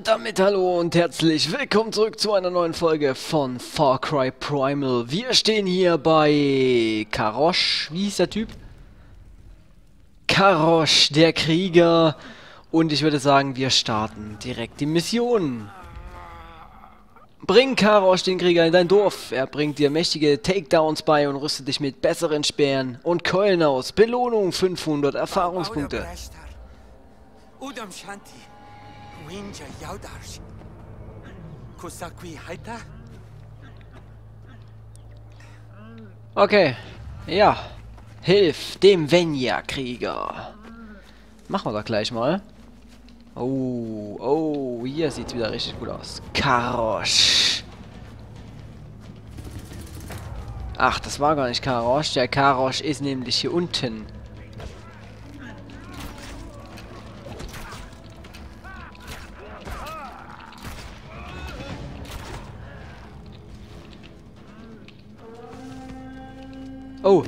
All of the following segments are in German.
Und damit hallo und herzlich willkommen zurück zu einer neuen Folge von Far Cry Primal. Wir stehen hier bei Karosh, wie hieß der Typ? Karosh, der Krieger. Und ich würde sagen, wir starten direkt die Mission. Bring Karosh, den Krieger, in dein Dorf. Er bringt dir mächtige Takedowns bei und rüstet dich mit besseren Speeren und Keulen aus. Belohnung 500 Erfahrungspunkte. Udam Shanti, Winja Yaudarsh, Kusakwi Haita, Okay, ja. Hilf dem Venya-Krieger. Machen wir doch gleich mal. Oh, oh, hier sieht's wieder richtig gut aus. Karosch. Ach, das war gar nicht Karosch. Der Karosch ist nämlich hier unten. Oh,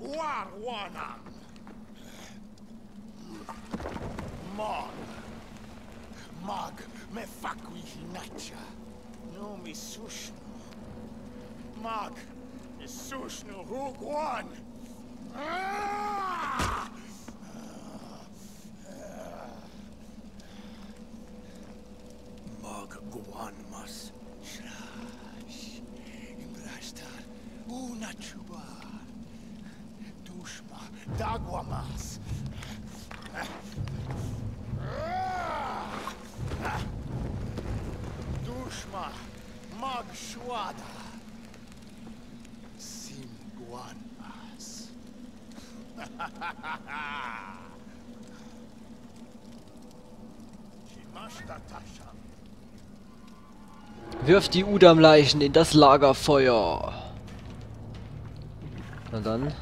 Warnam! War Warnam! Mog! Mog, me fakui hinacha! No mi sushnu! Mog, mi sushnu hugwan! Mog guanmas. Wirf die Udam-Leichen in das Lagerfeuer. Na dann.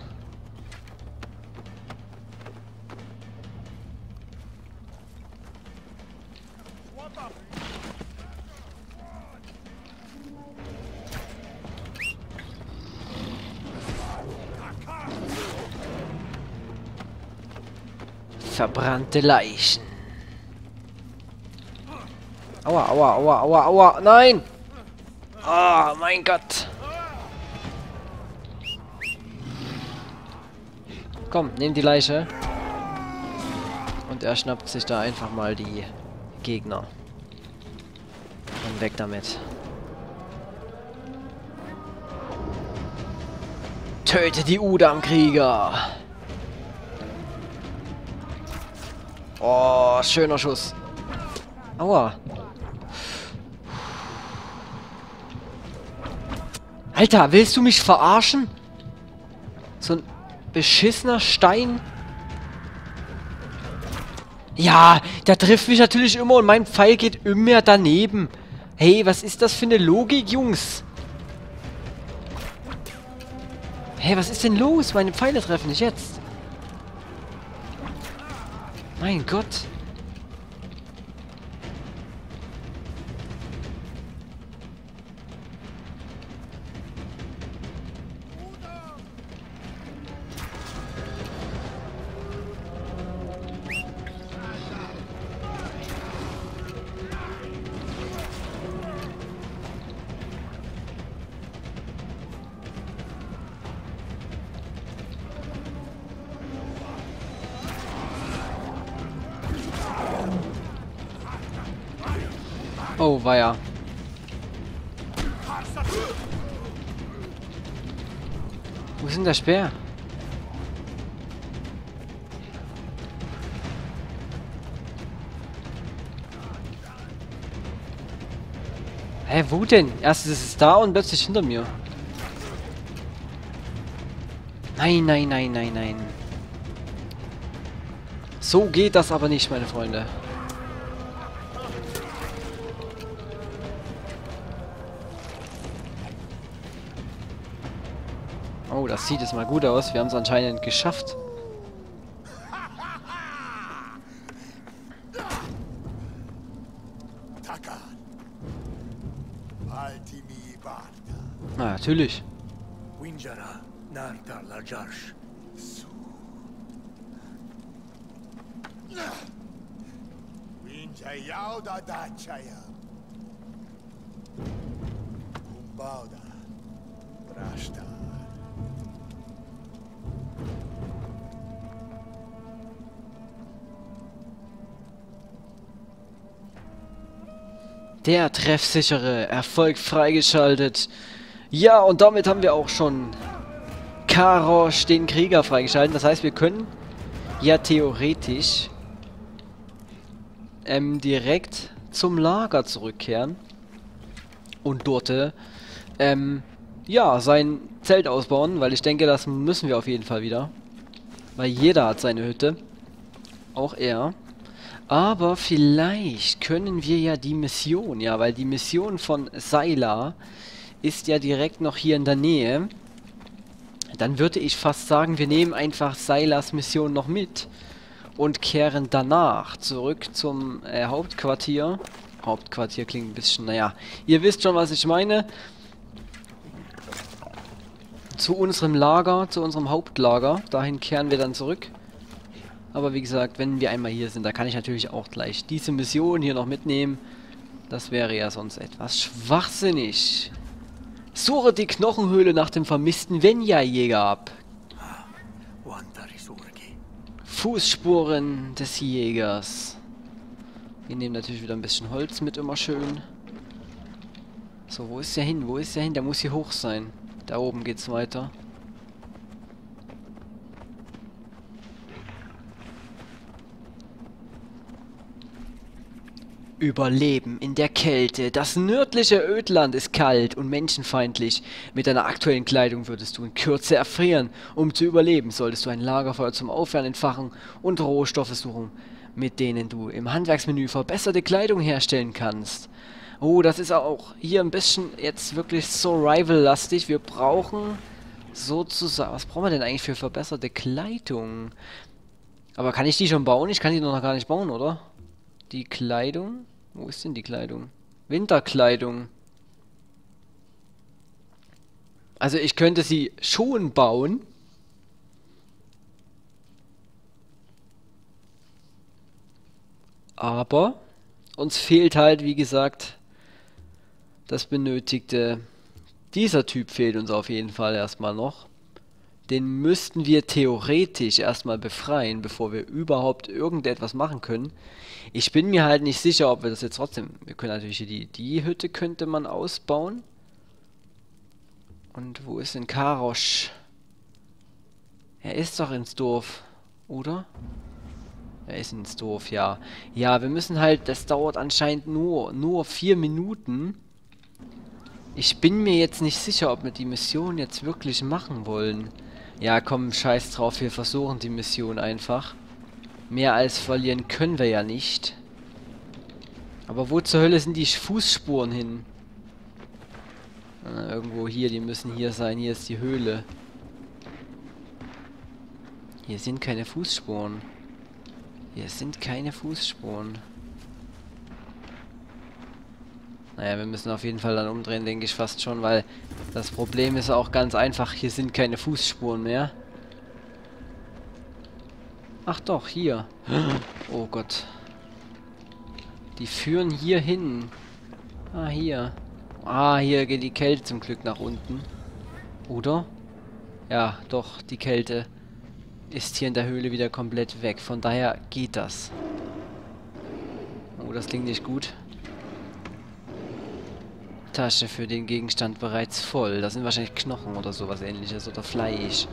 Verbrannte Leichen. Aua, aua, aua, aua, aua. Nein! Ah, mein Gott. Komm, nimm die Leiche. Und er schnappt sich da einfach mal die Gegner. Und weg damit. Töte die Udam-Krieger! Oh, schöner Schuss. Aua. Alter, willst du mich verarschen? So ein beschissener Stein. Ja, der trifft mich natürlich immer und mein Pfeil geht immer daneben. Hey, was ist das für eine Logik, Jungs? Hey, was ist denn los? Meine Pfeile treffen nicht jetzt. Mein Gott. Oh, weia. Wo ist denn der Speer? Hä, wo denn? Erst ist es da und plötzlich hinter mir. Nein, nein, nein, nein, nein. So geht das aber nicht, meine Freunde. Oh, das sieht jetzt mal gut aus. Wir haben es anscheinend geschafft. Barta. Na, natürlich. Winjayauda Dachaya. Kumbauda. Brashtar. Der treffsichere Erfolg freigeschaltet. Ja, und damit haben wir auch schon Karosh, den Krieger, freigeschaltet. Das heißt, wir können ja theoretisch ähm, direkt zum Lager zurückkehren und dort ähm, ja, sein Zelt ausbauen, weil ich denke, das müssen wir auf jeden Fall wieder. Weil jeder hat seine Hütte. Auch er. Aber vielleicht können wir ja die Mission, ja, weil die Mission von Saila ist ja direkt noch hier in der Nähe. Dann würde ich fast sagen, wir nehmen einfach Sailas Mission noch mit und kehren danach zurück zum äh, Hauptquartier. Hauptquartier klingt ein bisschen, naja, ihr wisst schon, was ich meine. Zu unserem Lager, zu unserem Hauptlager. Dahin kehren wir dann zurück. Aber wie gesagt, wenn wir einmal hier sind, da kann ich natürlich auch gleich diese Mission hier noch mitnehmen. Das wäre ja sonst etwas schwachsinnig. Suche die Knochenhöhle nach dem vermissten Venja-Jäger ab. Fußspuren des Jägers. Wir nehmen natürlich wieder ein bisschen Holz mit, immer schön. So, wo ist der hin? Wo ist der hin? Der muss hier hoch sein. Da oben geht's weiter. Überleben in der Kälte. Das nördliche Ödland ist kalt und menschenfeindlich. Mit deiner aktuellen Kleidung würdest du in Kürze erfrieren. Um zu überleben, solltest du ein Lagerfeuer zum Aufwärmen entfachen und Rohstoffe suchen, mit denen du im Handwerksmenü verbesserte Kleidung herstellen kannst. Oh, das ist auch hier ein bisschen jetzt wirklich Survival-lastig. Wir brauchen sozusagen... Was brauchen wir denn eigentlich für verbesserte Kleidung? Aber kann ich die schon bauen? Ich kann die noch gar nicht bauen, oder? Die Kleidung? Wo ist denn die Kleidung? Winterkleidung. Also ich könnte sie schon bauen. Aber uns fehlt halt, wie gesagt, das benötigte. Dieser Typ fehlt uns auf jeden Fall erstmal noch. Den müssten wir theoretisch erstmal befreien, bevor wir überhaupt irgendetwas machen können. Ich bin mir halt nicht sicher, ob wir das jetzt trotzdem... Wir können natürlich die, die Hütte könnte man ausbauen. Und wo ist denn Karosch? Er ist doch ins Dorf, oder? Er ist ins Dorf, ja. Ja, wir müssen halt... Das dauert anscheinend nur, nur vier Minuten. Ich bin mir jetzt nicht sicher, ob wir die Mission jetzt wirklich machen wollen. Ja, komm, scheiß drauf, wir versuchen die Mission einfach. Mehr als verlieren können wir ja nicht. Aber wo zur Hölle sind die Fußspuren hin? Ah, irgendwo hier, die müssen hier sein. Hier ist die Höhle. Hier sind keine Fußspuren. Hier sind keine Fußspuren. Naja, wir müssen auf jeden Fall dann umdrehen, denke ich fast schon, weil das Problem ist auch ganz einfach, hier sind keine Fußspuren mehr. Ach doch, hier. Oh Gott. Die führen hier hin. Ah, hier. Ah, hier geht die Kälte zum Glück nach unten. Oder? Ja, doch, die Kälte ist hier in der Höhle wieder komplett weg. Von daher geht das. Oh, das klingt nicht gut. Tasche für den Gegenstand bereits voll. Das sind wahrscheinlich Knochen oder sowas ähnliches oder Fleisch.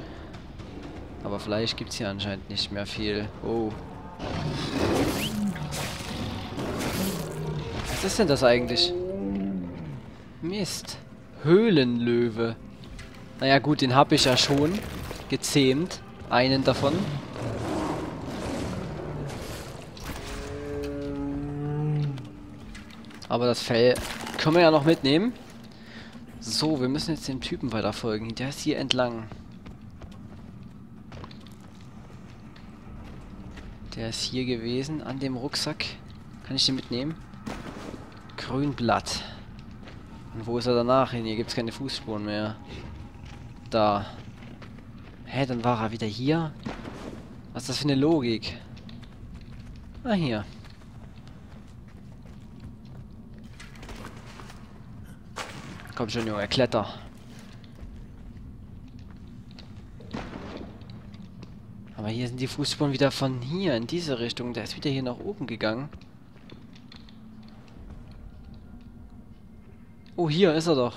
Aber Fleisch gibt es hier anscheinend nicht mehr viel. Oh. Was ist denn das eigentlich? Mist. Höhlenlöwe. Naja gut, den habe ich ja schon gezähmt. Einen davon. Aber das Fell können wir ja noch mitnehmen. So, wir müssen jetzt dem Typen weiter folgen. Der ist hier entlang. Der ist hier gewesen, an dem Rucksack. Kann ich den mitnehmen? Grünblatt. Und wo ist er danach hin? Hier gibt es keine Fußspuren mehr. Da. Hä, dann war er wieder hier? Was ist das für eine Logik? Ah, hier. Komm schon, Junge, kletter. Aber hier sind die Fußspuren wieder von hier in diese Richtung. Der ist wieder hier nach oben gegangen. Oh, hier ist er doch.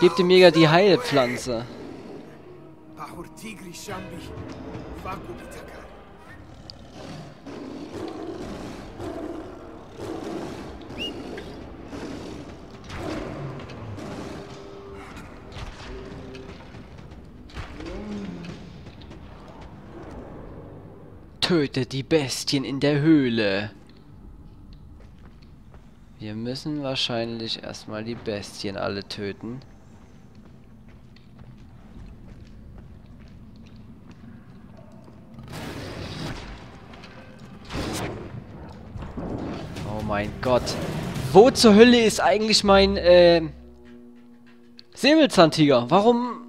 Gib dem Jäger die Heilpflanze. Töte die Bestien in der Höhle. Wir müssen wahrscheinlich erstmal die Bestien alle töten. Oh mein Gott. Wo zur Hölle ist eigentlich mein, äh... Säbelzahntiger? Warum...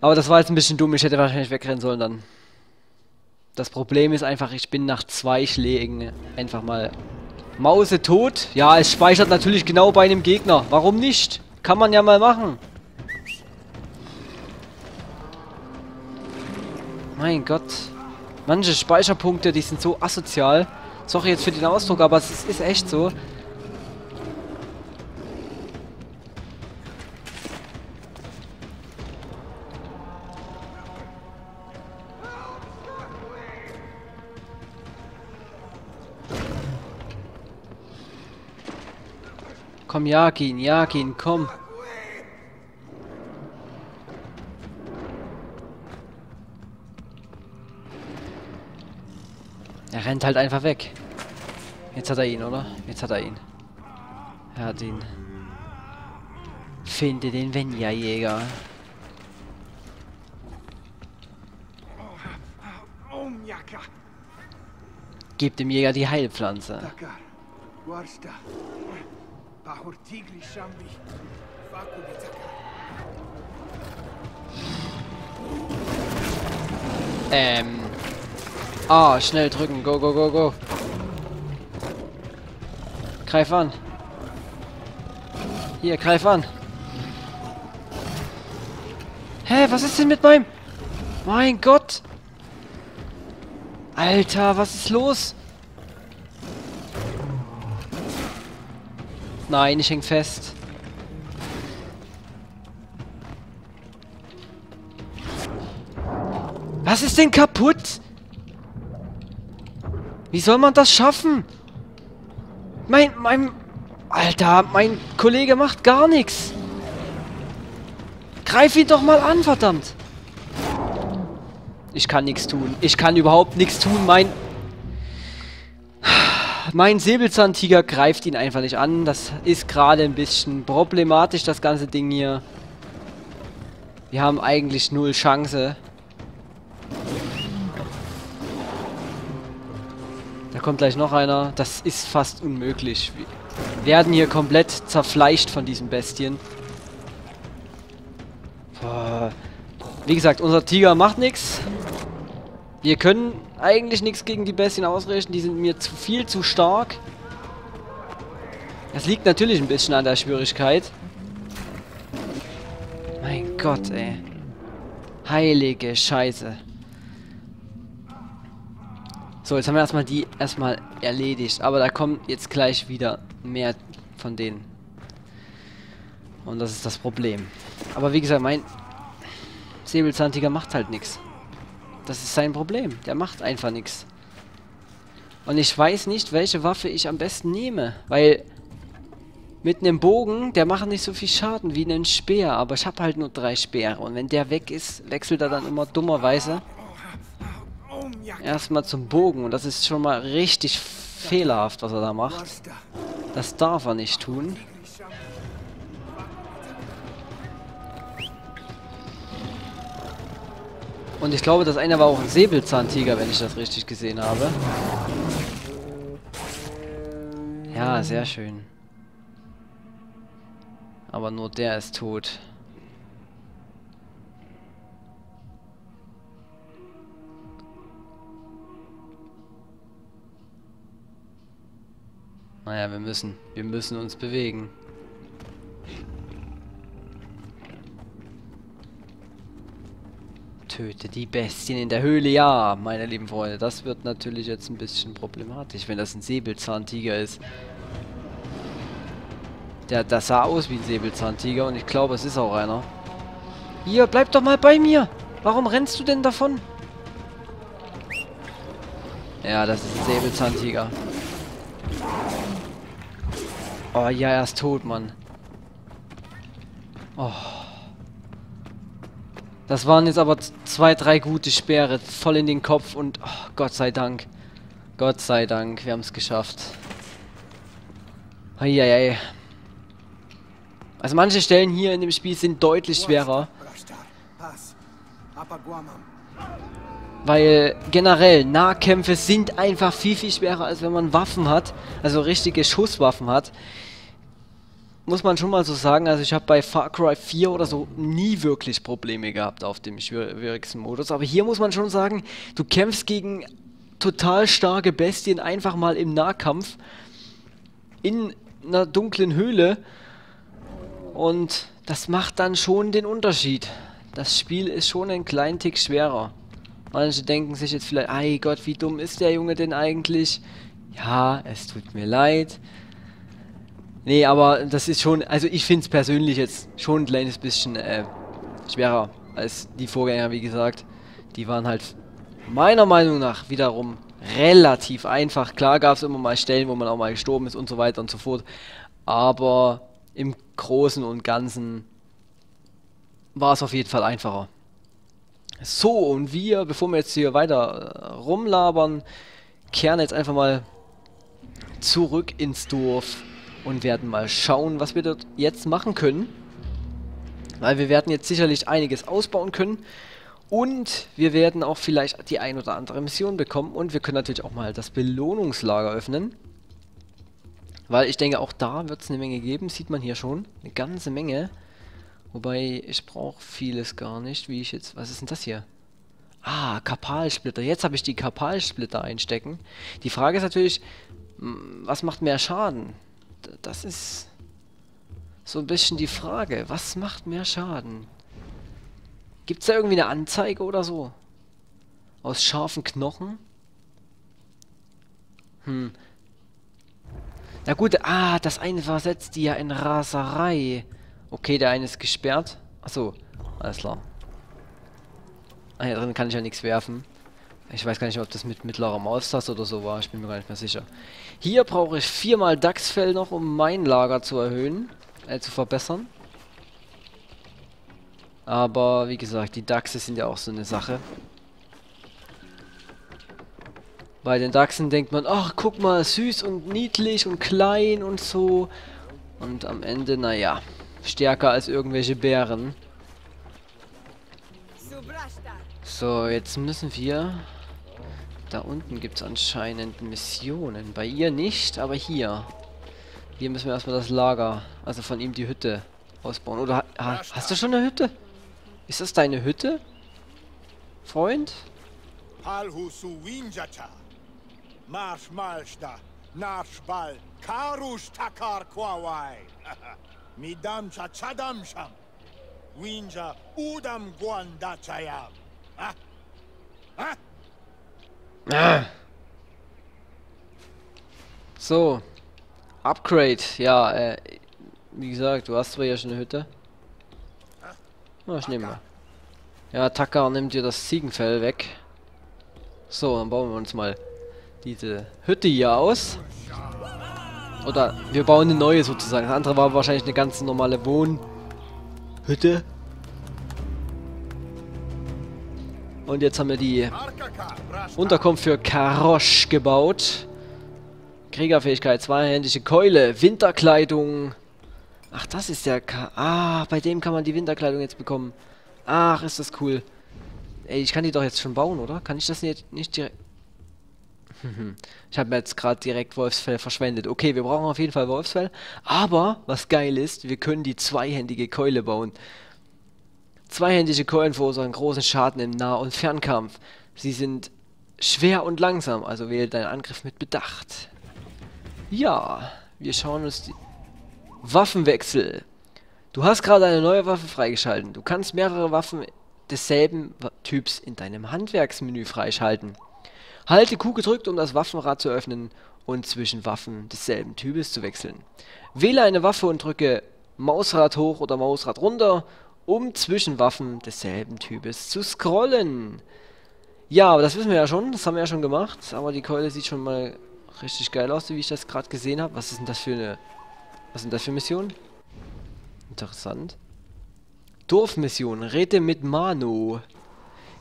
Aber das war jetzt ein bisschen dumm. Ich hätte wahrscheinlich wegrennen sollen dann. Das Problem ist einfach, ich bin nach zwei Schlägen einfach mal Mause tot. Ja, es speichert natürlich genau bei einem Gegner. Warum nicht? Kann man ja mal machen. Mein Gott. Manche Speicherpunkte, die sind so asozial. Sorry jetzt für den Ausdruck, aber es ist echt so. Komm, jag ihn, jag ihn, komm. Er rennt halt einfach weg. Jetzt hat er ihn, oder? Jetzt hat er ihn. Er hat ihn. Finde den Venja-Jäger. Gib dem Jäger die Heilpflanze. Ähm. Ah, schnell drücken. Go, go, go, go. Greif an. Hier, greif an. Hä, was ist denn mit meinem... Mein Gott. Alter, was ist los? Nein, ich häng fest. Was ist denn kaputt? Wie soll man das schaffen? Mein, mein... Alter, mein Kollege macht gar nichts. Greif ihn doch mal an, verdammt. Ich kann nichts tun. Ich kann überhaupt nichts tun. Mein... Mein Säbelzahntiger greift ihn einfach nicht an. Das ist gerade ein bisschen problematisch, das ganze Ding hier. Wir haben eigentlich null Chance. Da kommt gleich noch einer. Das ist fast unmöglich. Wir werden hier komplett zerfleischt von diesen Bestien. Boah. Wie gesagt, unser Tiger macht nichts. Wir können eigentlich nichts gegen die Bestien ausrichten. Die sind mir zu viel zu stark. Das liegt natürlich ein bisschen an der Schwierigkeit. Mein Gott, ey. Heilige Scheiße. So, jetzt haben wir erstmal die erstmal erledigt. Aber da kommt jetzt gleich wieder mehr von denen. Und das ist das Problem. Aber wie gesagt, mein Säbelzahntiger macht halt nichts. Das ist sein Problem. Der macht einfach nichts. Und ich weiß nicht, welche Waffe ich am besten nehme. Weil mit einem Bogen, der macht nicht so viel Schaden wie ein Speer. Aber ich habe halt nur drei Speere. Und wenn der weg ist, wechselt er dann immer dummerweise erstmal zum Bogen. Und das ist schon mal richtig fehlerhaft, was er da macht. Das darf er nicht tun. Und ich glaube, das eine war auch ein Säbelzahntiger, wenn ich das richtig gesehen habe. Ja, sehr schön. Aber nur der ist tot. Naja, wir müssen. Wir müssen uns bewegen. Töte die Bestien in der Höhle, ja, meine lieben Freunde. Das wird natürlich jetzt ein bisschen problematisch, wenn das ein Säbelzahntiger ist. Der, das sah aus wie ein Säbelzahntiger und ich glaube, es ist auch einer. Hier, bleib doch mal bei mir. Warum rennst du denn davon? Ja, das ist ein Säbelzahntiger. Oh ja, er ist tot, Mann. Oh. Das waren jetzt aber zwei, drei gute Speere. Voll in den Kopf und oh, Gott sei Dank. Gott sei Dank, wir haben es geschafft. Eieiei. Also manche Stellen hier in dem Spiel sind deutlich schwerer. Weil generell Nahkämpfe sind einfach viel, viel schwerer, als wenn man Waffen hat. Also richtige Schusswaffen hat. Muss man schon mal so sagen. Also ich habe bei Far Cry 4 oder so nie wirklich Probleme gehabt auf dem schwierigsten Modus. Aber hier muss man schon sagen, du kämpfst gegen total starke Bestien einfach mal im Nahkampf. In einer dunklen Höhle. Und das macht dann schon den Unterschied. Das Spiel ist schon ein kleinen Tick schwerer. Manche denken sich jetzt vielleicht, ei Gott, wie dumm ist der Junge denn eigentlich? Ja, es tut mir leid. Nee, aber das ist schon, also ich finde es persönlich jetzt schon ein kleines bisschen äh, schwerer als die Vorgänger, wie gesagt. Die waren halt meiner Meinung nach wiederum relativ einfach. Klar gab es immer mal Stellen, wo man auch mal gestorben ist und so weiter und so fort. Aber im Großen und Ganzen war es auf jeden Fall einfacher. So, und wir, bevor wir jetzt hier weiter äh, rumlabern, kehren jetzt einfach mal zurück ins Dorf und werden mal schauen, was wir dort jetzt machen können. Weil wir werden jetzt sicherlich einiges ausbauen können und wir werden auch vielleicht die ein oder andere Mission bekommen und wir können natürlich auch mal das Belohnungslager öffnen. Weil ich denke, auch da wird es eine Menge geben. Sieht man hier schon. Eine ganze Menge. Wobei, ich brauche vieles gar nicht. Wie ich jetzt... Was ist denn das hier? Ah, Kapalsplitter. Jetzt habe ich die Kapalsplitter einstecken. Die Frage ist natürlich, was macht mehr Schaden? Das ist so ein bisschen die Frage. Was macht mehr Schaden? Gibt es da irgendwie eine Anzeige oder so? Aus scharfen Knochen? Hm, na gut, ah, das eine versetzt die ja in Raserei. Okay, der eine ist gesperrt. Achso, alles klar. Ah, hier drin kann ich ja nichts werfen. Ich weiß gar nicht, ob das mit mittlerer Maustaste oder so war. Ich bin mir gar nicht mehr sicher. Hier brauche ich viermal Dachsfell noch, um mein Lager zu erhöhen. Äh, zu verbessern. Aber, wie gesagt, die Dachse sind ja auch so eine Sache. Bei den Dachsen denkt man, ach, guck mal, süß und niedlich und klein und so. Und am Ende, naja, stärker als irgendwelche Bären. So, jetzt müssen wir... Da unten gibt es anscheinend Missionen. Bei ihr nicht, aber hier. Hier müssen wir erstmal das Lager, also von ihm die Hütte ausbauen. Oder ha, hast du schon eine Hütte? Ist das deine Hütte? Freund? Narshbal, Karush? Ah. So. Upgrade. Ja, äh, wie gesagt, du hast zwar ja schon eine Hütte. Na, ich nehme mal. Ja, Taka nimmt dir das Ziegenfell weg. So, dann bauen wir uns mal diese Hütte hier aus. Oder wir bauen eine neue sozusagen. Das andere war wahrscheinlich eine ganz normale Wohnhütte. Und jetzt haben wir die Unterkunft für Karosch gebaut. Kriegerfähigkeit, zweihändige Keule, Winterkleidung. Ach, das ist der... Ka ah, bei dem kann man die Winterkleidung jetzt bekommen. Ach, ist das cool. Ey, ich kann die doch jetzt schon bauen, oder? Kann ich das nicht, nicht direkt... ich habe mir jetzt gerade direkt Wolfsfell verschwendet. Okay, wir brauchen auf jeden Fall Wolfsfell. Aber, was geil ist, wir können die zweihändige Keule bauen. Zweihändige Keulen verursachen großen Schaden im Nah- und Fernkampf. Sie sind schwer und langsam, also wähle deinen Angriff mit Bedacht. Ja, wir schauen uns die... Waffenwechsel. Du hast gerade eine neue Waffe freigeschalten. Du kannst mehrere Waffen desselben Typs in deinem Handwerksmenü freischalten. Halte Q gedrückt, um das Waffenrad zu öffnen und zwischen Waffen desselben Types zu wechseln. Wähle eine Waffe und drücke Mausrad hoch oder Mausrad runter, um zwischen Waffen desselben Types zu scrollen. Ja, aber das wissen wir ja schon, das haben wir ja schon gemacht, aber die Keule sieht schon mal richtig geil aus, wie ich das gerade gesehen habe. Was ist denn das für eine... Was sind das für Missionen? Interessant. Dorfmission, rede mit Manu.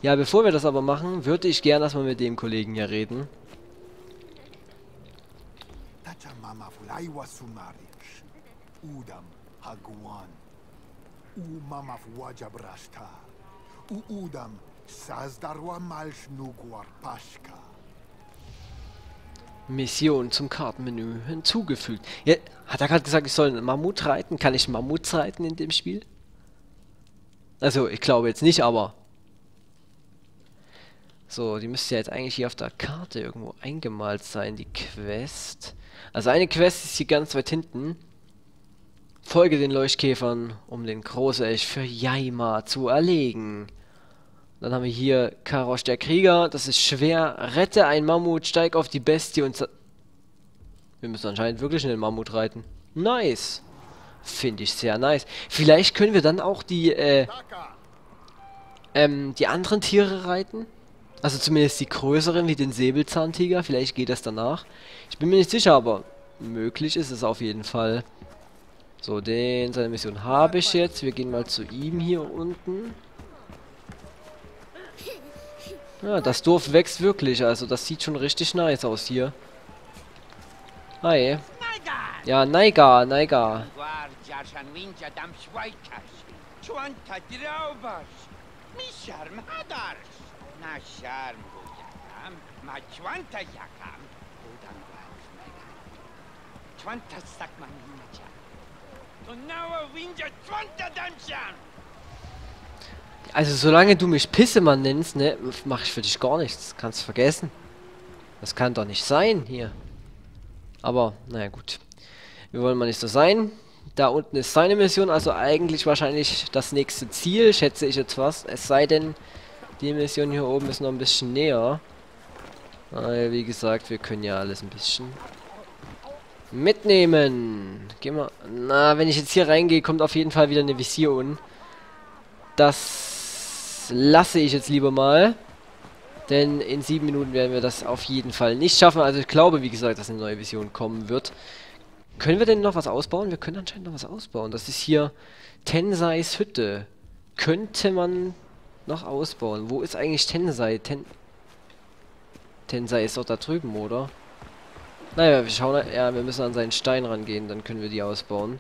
Ja, bevor wir das aber machen, würde ich gerne erstmal mit dem Kollegen hier reden. Udam Haguan. Umamaf Wajabrashta. Uudam Sazdarwa Malshnugwar Pashka. Mission zum Kartenmenü hinzugefügt. Ja, hat er gerade gesagt, ich soll einen Mammut reiten? Kann ich Mammut reiten in dem Spiel? Also, ich glaube jetzt nicht, aber... So, die müsste ja jetzt eigentlich hier auf der Karte irgendwo eingemalt sein, die Quest. Also eine Quest ist hier ganz weit hinten. Folge den Leuchtkäfern, um den Großelch für Jaima zu erlegen. Dann haben wir hier Karosch der Krieger. Das ist schwer. Rette ein Mammut, steig auf die Bestie und... Wir müssen anscheinend wirklich in den Mammut reiten. Nice. Finde ich sehr nice. Vielleicht können wir dann auch die, äh, ähm, die anderen Tiere reiten. Also zumindest die größeren, wie den Säbelzahntiger. Vielleicht geht das danach. Ich bin mir nicht sicher, aber möglich ist es auf jeden Fall. So, den, seine Mission habe ich jetzt. Wir gehen mal zu ihm hier unten. Ja, das Dorf wächst wirklich. Also das sieht schon richtig nice aus hier. Hi. Ja, Naiga, Naiga. Also solange du mich Pissemann nennst, ne, mach ich für dich gar nichts. Kannst vergessen. Das kann doch nicht sein hier. Aber, naja gut. Wir wollen mal nicht so sein. Da unten ist seine Mission, also eigentlich wahrscheinlich das nächste Ziel, schätze ich jetzt was. Es sei denn, die Mission hier oben ist noch ein bisschen näher. Weil, wie gesagt, wir können ja alles ein bisschen mitnehmen. Gehen wir. Na, wenn ich jetzt hier reingehe, kommt auf jeden Fall wieder eine Vision. Das lasse ich jetzt lieber mal. Denn in sieben Minuten werden wir das auf jeden Fall nicht schaffen. Also ich glaube, wie gesagt, dass eine neue Vision kommen wird. Können wir denn noch was ausbauen? Wir können anscheinend noch was ausbauen. Das ist hier Tensais Hütte. Könnte man noch ausbauen. Wo ist eigentlich Tensai? Ten Tensai ist doch da drüben, oder? Naja, wir schauen... Ja, wir müssen an seinen Stein rangehen, dann können wir die ausbauen.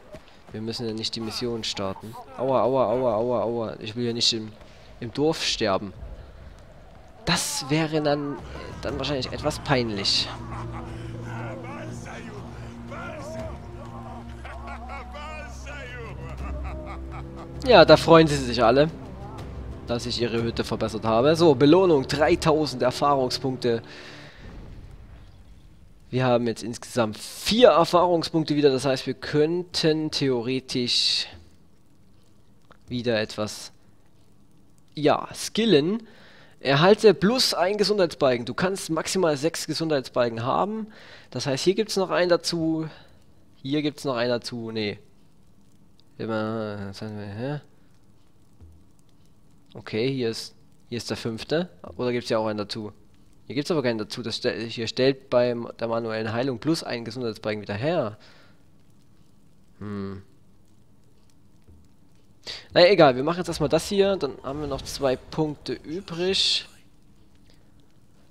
Wir müssen ja nicht die Mission starten. Aua, aua, aua, aua, aua. Ich will ja nicht im, im Dorf sterben. Das wäre dann, dann wahrscheinlich etwas peinlich. Ja, da freuen sie sich alle, dass ich ihre Hütte verbessert habe. So, Belohnung, 3000 Erfahrungspunkte. Wir haben jetzt insgesamt vier Erfahrungspunkte wieder, das heißt, wir könnten theoretisch wieder etwas, ja, skillen. Erhalte plus ein Gesundheitsbalken. Du kannst maximal sechs Gesundheitsbalken haben. Das heißt, hier gibt es noch einen dazu. Hier gibt es noch einen dazu. Nee. Okay, hier ist, hier ist der fünfte. Oder gibt es ja auch einen dazu? Hier gibt es aber keinen dazu. Das stell, hier stellt bei der manuellen Heilung plus einen Gesundheitsbalken wieder her. Hm. Naja, egal. Wir machen jetzt erstmal das hier. Dann haben wir noch zwei Punkte übrig.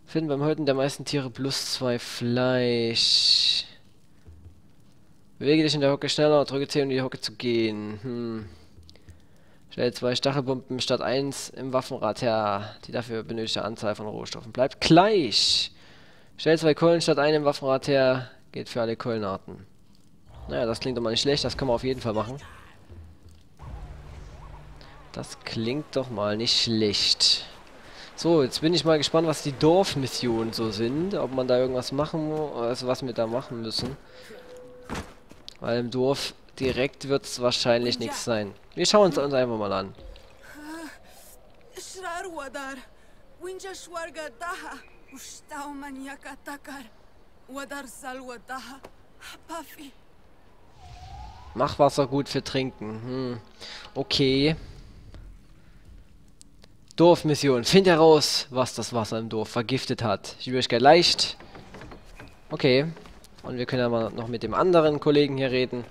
Finden beim Häuten der meisten Tiere plus zwei Fleisch. Bewege dich in der Hocke schneller, drücke C, um in die Hocke zu gehen. Hm. Stell zwei Stachelbomben statt eins im Waffenrad her. Die dafür benötigte Anzahl von Rohstoffen bleibt gleich. Stell zwei Keulen statt einem im Waffenrad her. Geht für alle Keulenarten. Naja, das klingt doch mal nicht schlecht. Das können wir auf jeden Fall machen. Das klingt doch mal nicht schlecht. So, jetzt bin ich mal gespannt, was die Dorfmissionen so sind. Ob man da irgendwas machen muss, also was wir da machen müssen. Weil im Dorf direkt wird es wahrscheinlich nichts sein. Wir schauen uns uns einfach mal an. Mach Wasser gut für Trinken. Hm. Okay. Dorfmission. Find heraus, was das Wasser im Dorf vergiftet hat. Schwierigkeit leicht. Okay. Und wir können aber noch mit dem anderen Kollegen hier reden.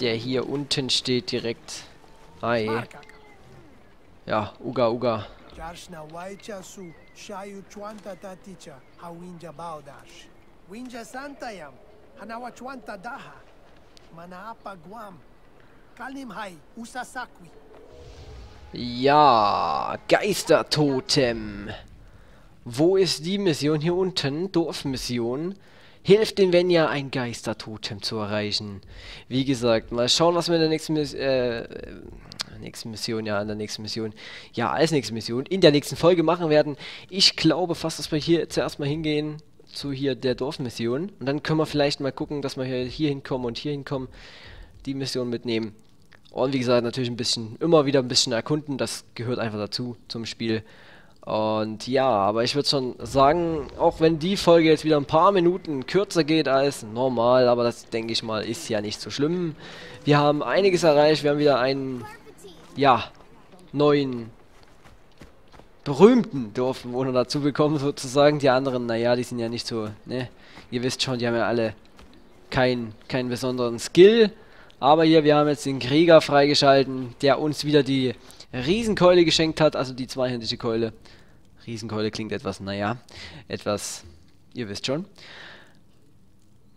Der hier unten steht direkt. Hi. Ja, Uga Uga. Ja, Geistertotem. Wo ist die Mission hier unten? Dorfmission. Hilft den Venja, ein Geistertotem zu erreichen. Wie gesagt, mal schauen, was wir in der nächsten Mission, äh, nächsten Mission, ja, in der nächsten Mission, ja, als nächste Mission, in der nächsten Folge machen werden. Ich glaube fast, dass wir hier zuerst mal hingehen zu hier der Dorfmission. Und dann können wir vielleicht mal gucken, dass wir hier, hier hinkommen und hier hinkommen, die Mission mitnehmen. Und wie gesagt, natürlich ein bisschen, immer wieder ein bisschen erkunden, das gehört einfach dazu zum Spiel. Und ja, aber ich würde schon sagen, auch wenn die Folge jetzt wieder ein paar Minuten kürzer geht als normal, aber das denke ich mal ist ja nicht so schlimm. Wir haben einiges erreicht, wir haben wieder einen, ja, neuen, berühmten Dorfbewohner dazu bekommen sozusagen. Die anderen, naja, die sind ja nicht so, ne, ihr wisst schon, die haben ja alle keinen keinen besonderen Skill. Aber hier, wir haben jetzt den Krieger freigeschalten, der uns wieder die Riesenkeule geschenkt hat, also die zweihändige Keule. Riesenkeule klingt etwas, naja, etwas, ihr wisst schon.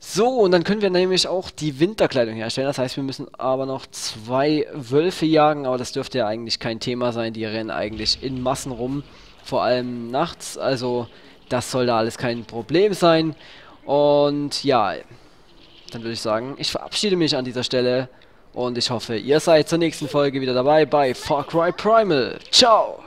So, und dann können wir nämlich auch die Winterkleidung herstellen. Das heißt, wir müssen aber noch zwei Wölfe jagen, aber das dürfte ja eigentlich kein Thema sein. Die rennen eigentlich in Massen rum, vor allem nachts. Also, das soll da alles kein Problem sein. Und ja, dann würde ich sagen, ich verabschiede mich an dieser Stelle und ich hoffe, ihr seid zur nächsten Folge wieder dabei bei Far Cry Primal. Ciao!